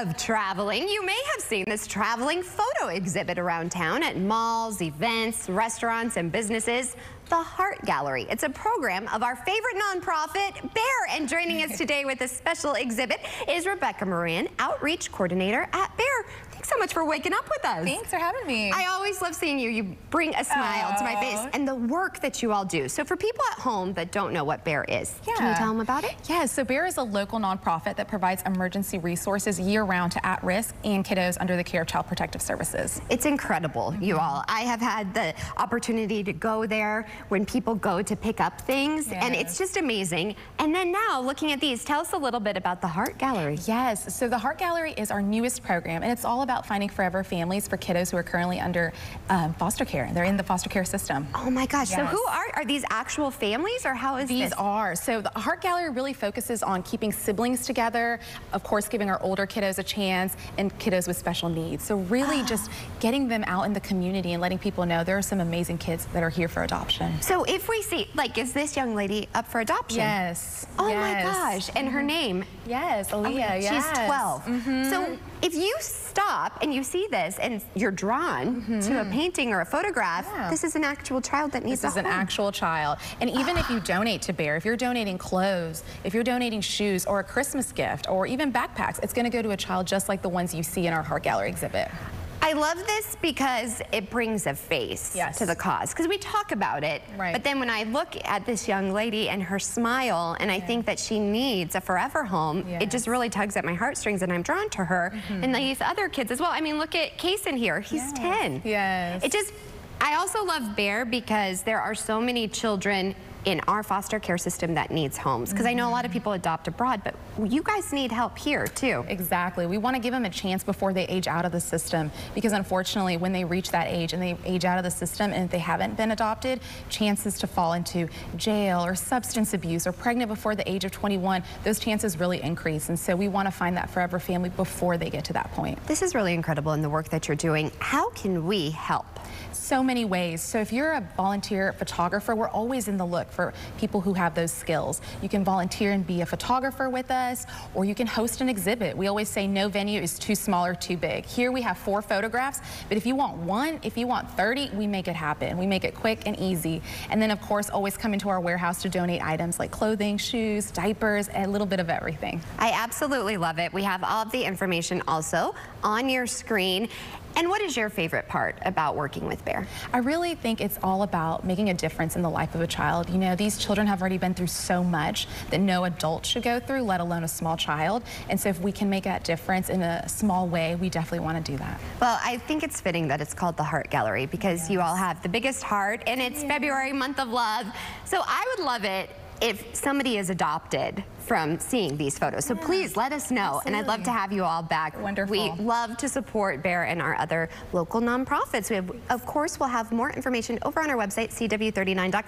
of traveling, you may have seen this traveling photo exhibit around town at malls, events, restaurants, and businesses. The Heart Gallery. It's a program of our favorite nonprofit, BEAR. And joining us today with a special exhibit is Rebecca Moran, Outreach Coordinator at BEAR. Thanks so much for waking up with us. Thanks for having me. I always love seeing you. You bring a smile to my face and the work that you all do. So for people at home that don't know what BEAR is, yeah. can you tell them about it? Yeah, so BEAR is a local nonprofit that provides emergency resources year-round to at-risk and kiddos under the care of Child Protective Services. It's incredible, you all. I have had the opportunity to go there when people go to pick up things, yes. and it's just amazing. And then now, looking at these, tell us a little bit about the Heart Gallery. Yes, so the Heart Gallery is our newest program, and it's all about finding forever families for kiddos who are currently under um, foster care. They're in the foster care system. Oh my gosh, yes. so who are, are these actual families, or how is these this? are. So the Heart Gallery really focuses on keeping siblings together, of course giving our older kiddos a chance, and kiddos with special needs. So really just getting them out in the community and letting people know there are some amazing kids that are here for adoption. So if we see, like, is this young lady up for adoption? Yes. Oh yes. my gosh, and her name? Yes, Aaliyah, oh, yes. She's 12. Mm -hmm. So if you stop and you see this and you're drawn mm -hmm. to a painting or a photograph, yeah. this is an actual child that needs help. This is an actual child. And even if you donate to BEAR, if you're donating clothes, if you're donating shoes or a Christmas gift or even backpacks, it's going to go to a child just like the ones you see in our Heart Gallery exhibit. I love this because it brings a face yes. to the cause because we talk about it right. but then when I look at this young lady and her smile and I think that she needs a forever home yes. it just really tugs at my heartstrings and I'm drawn to her mm -hmm. and these other kids as well I mean look at Kason here he's yes. 10 yes it just I also love BEAR because there are so many children in our foster care system that needs homes. Because. I know a lot of people adopt abroad, but you guys need help here too. Exactly. We want to give them a chance before they age out of the system. Because unfortunately, when they reach that age and they age out of the system and if they haven't been adopted, chances to fall into jail or substance abuse or pregnant before the age of 21, those chances really increase. And so we want to find that forever family before they get to that point. This is really incredible in the work that you're doing. How can we help? So many ways. So if you're a volunteer photographer, we're always in the look for people who have those skills. You can volunteer and be a photographer with us, or you can host an exhibit. We always say no venue is too small or too big. Here we have four photographs, but if you want one, if you want 30, we make it happen. We make it quick and easy. And then of course, always come into our warehouse to donate items like clothing, shoes, diapers, a little bit of everything. I absolutely love it. We have all of the information also on your screen. And what is your favorite part about working with BEAR? I really think it's all about making a difference in the life of a child. You know, these children have already been through so much that no adult should go through, let alone a small child. And so if we can make that difference in a small way, we definitely want to do that. Well, I think it's fitting that it's called the Heart Gallery because yes. you all have the biggest heart and it's yes. February, month of love. So I would love it if somebody is adopted from seeing these photos. So yeah, please let us know. Absolutely. And I'd love to have you all back. Wonderful. We love to support BEAR and our other local nonprofits. We have, of course, we'll have more information over on our website, cw39.com.